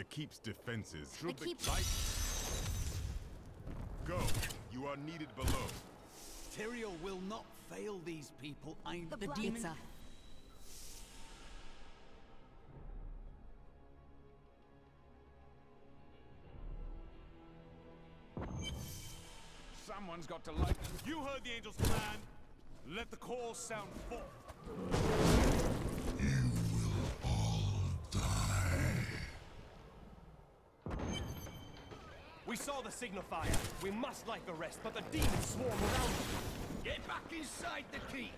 The keeps defenses. Should the keep light go. You are needed below. Tyrael will not fail these people. I'm the, the demon. Someone's got to light. You heard the angel's command. Let the call sound forth. We saw the signal fire. We must light the rest, but the demons swarm around us. Get back inside the keep!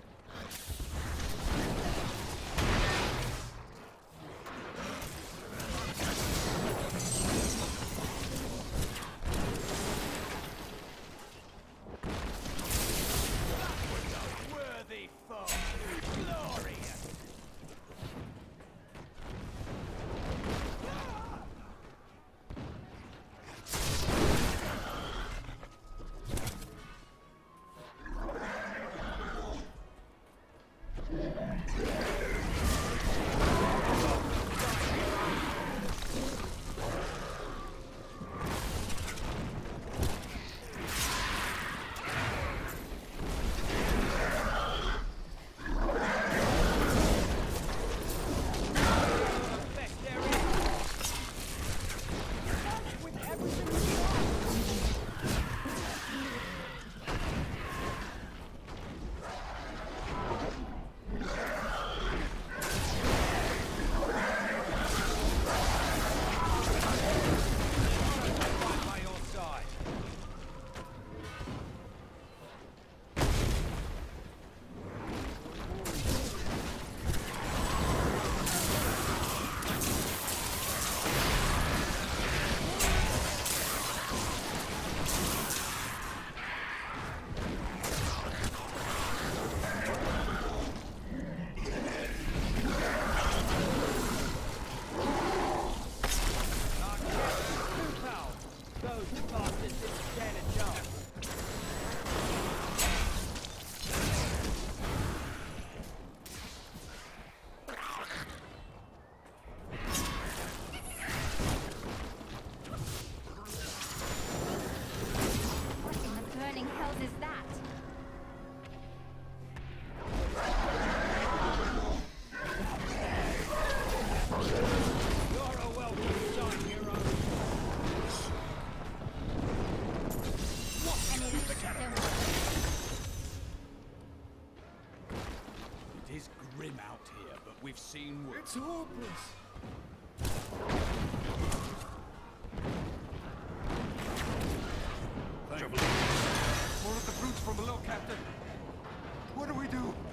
do?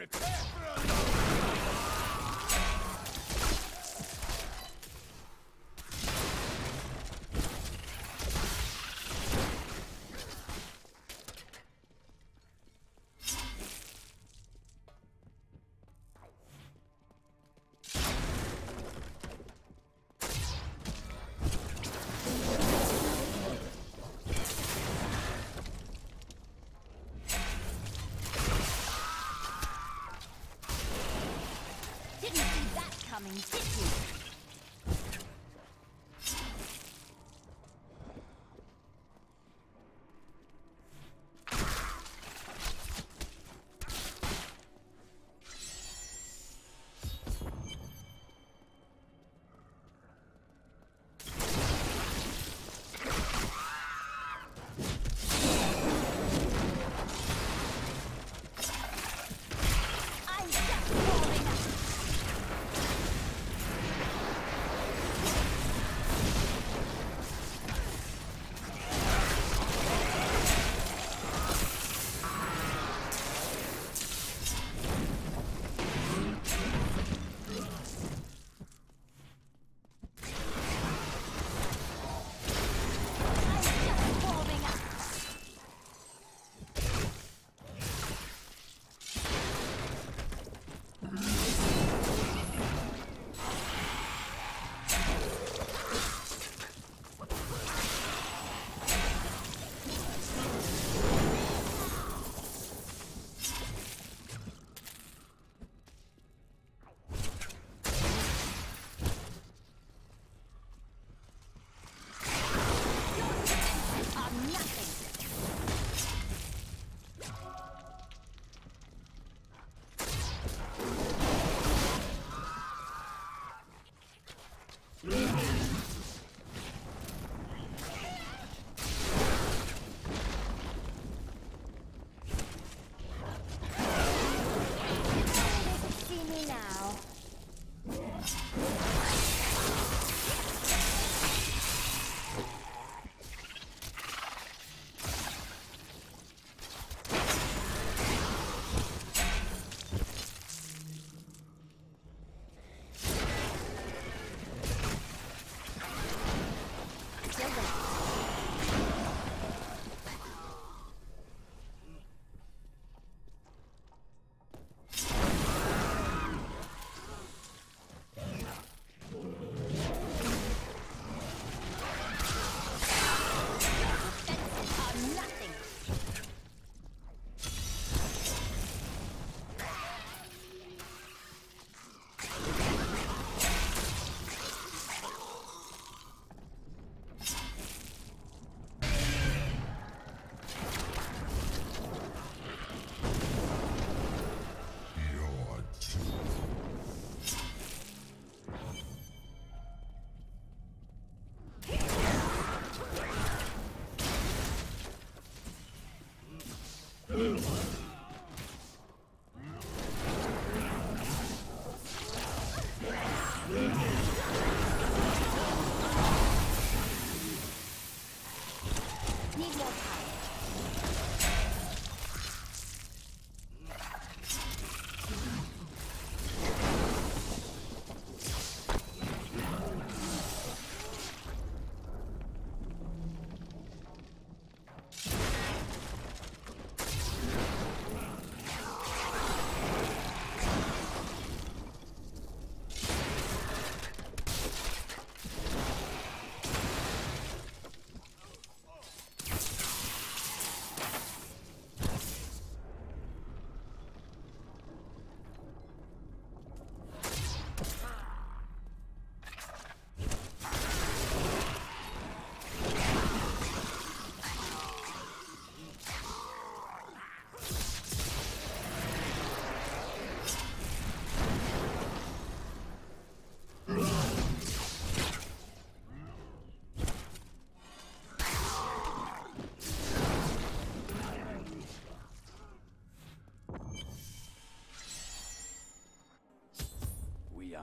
Prepare that coming, did you?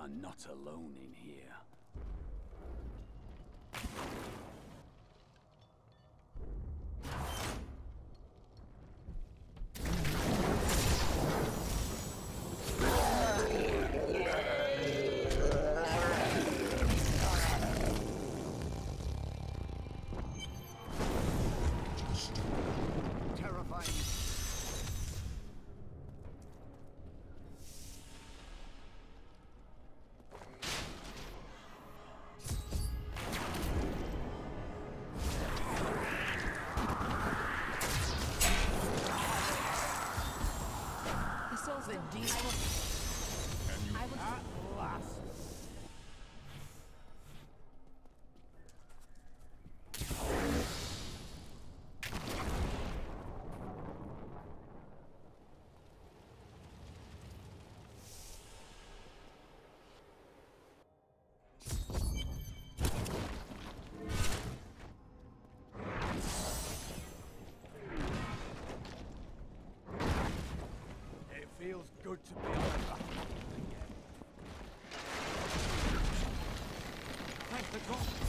are not alone. good to be on alive. Thank the gods.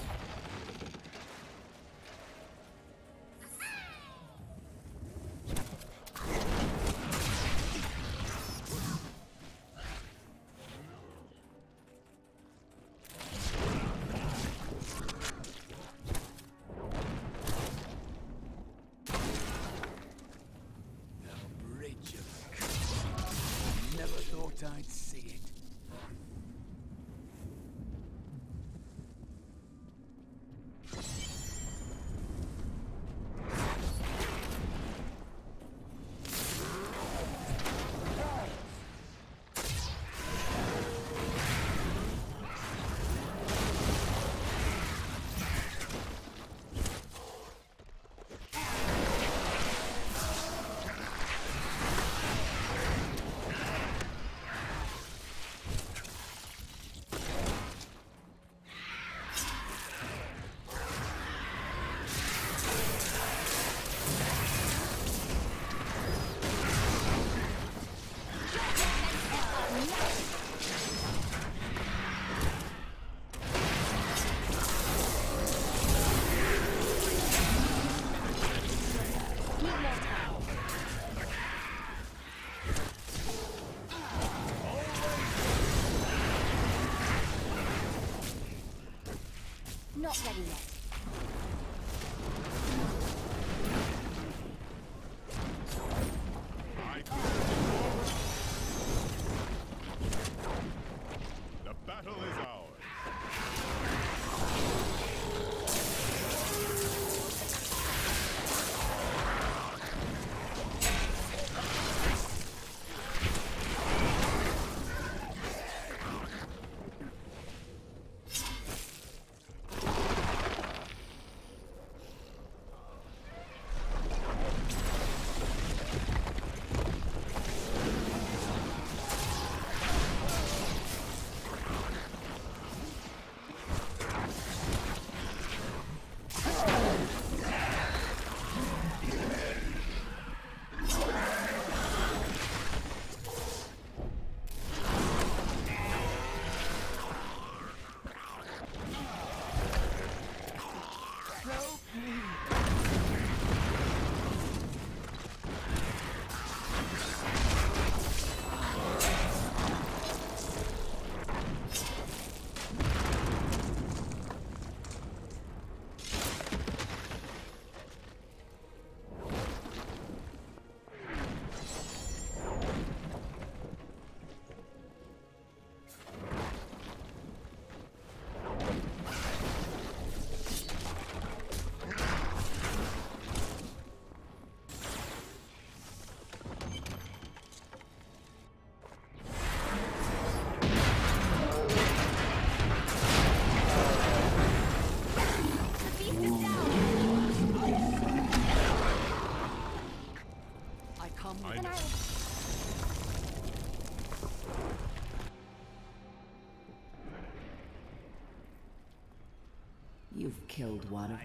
killed one of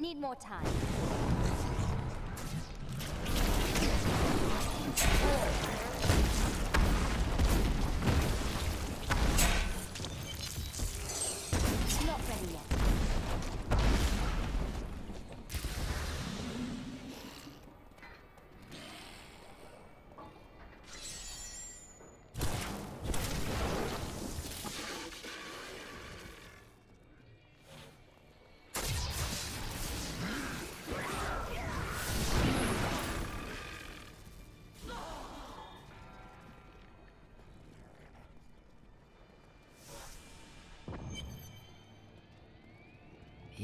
Need more time.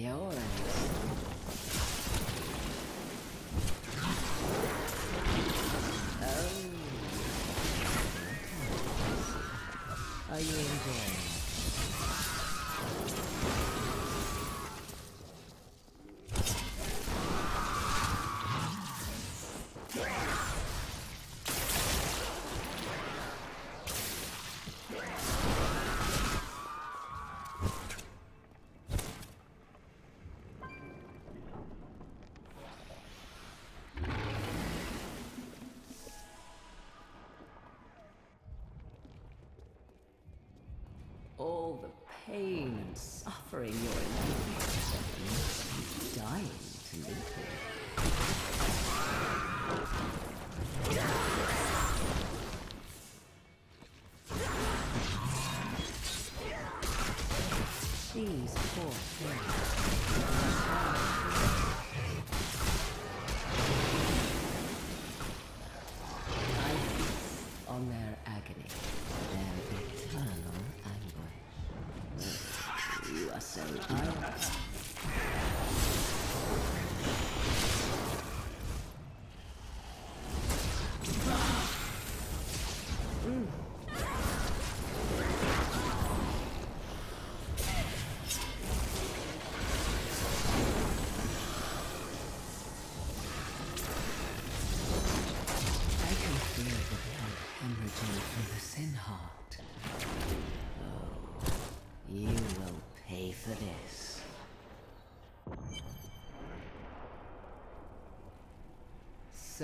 Y. suffering you're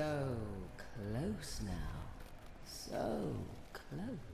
So close now. So close.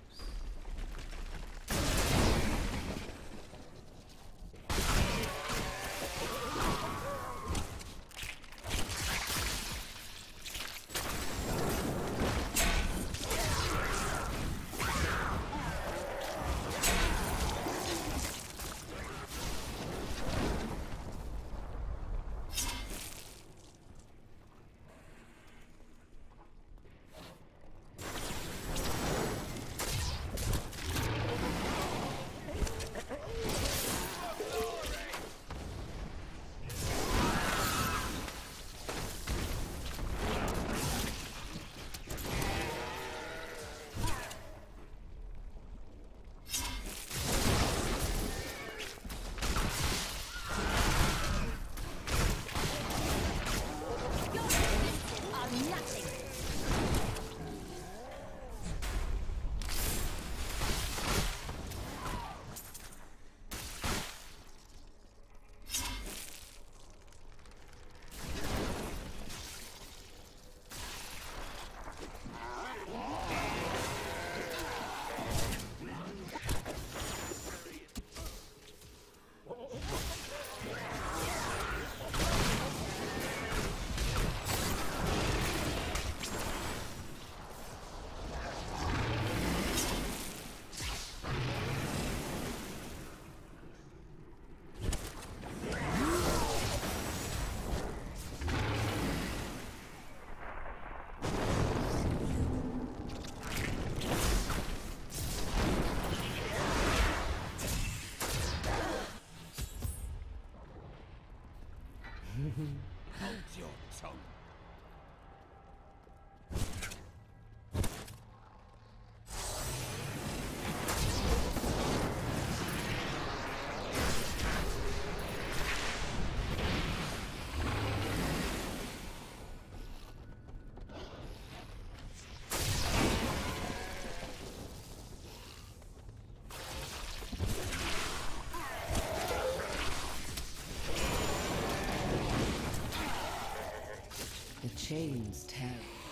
Chains tell.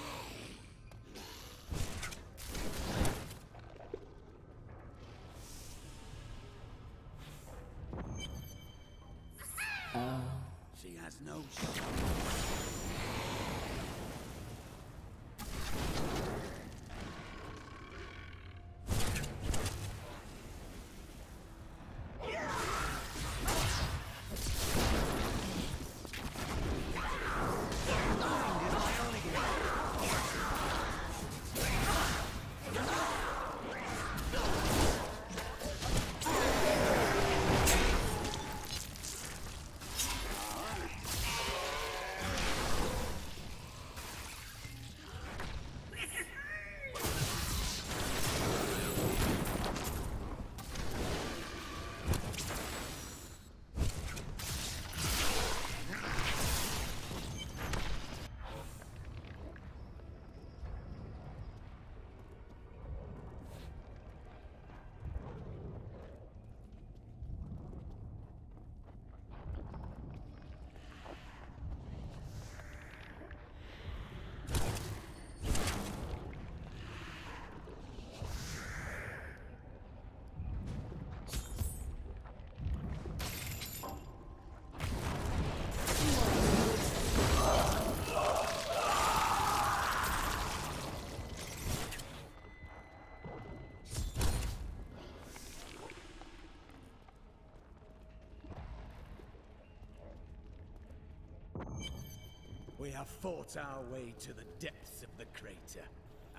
Have fought our way to the depths of the crater.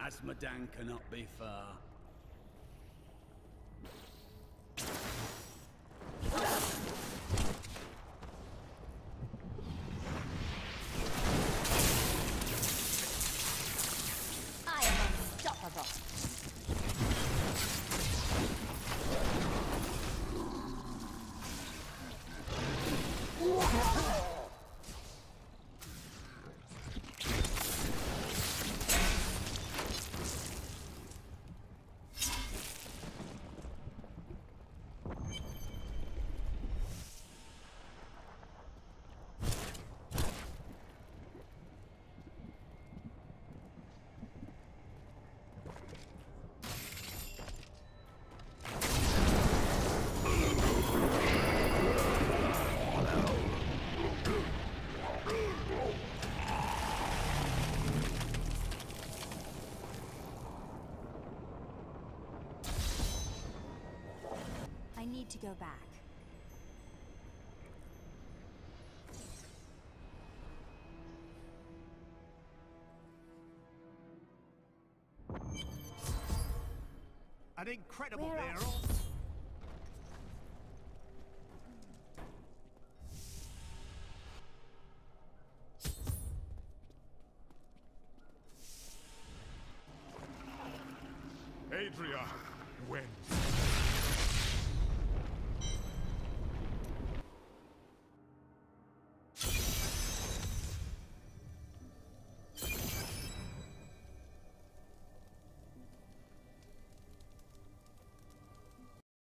Azmodan cannot be far. Need to go back. An incredible barrel.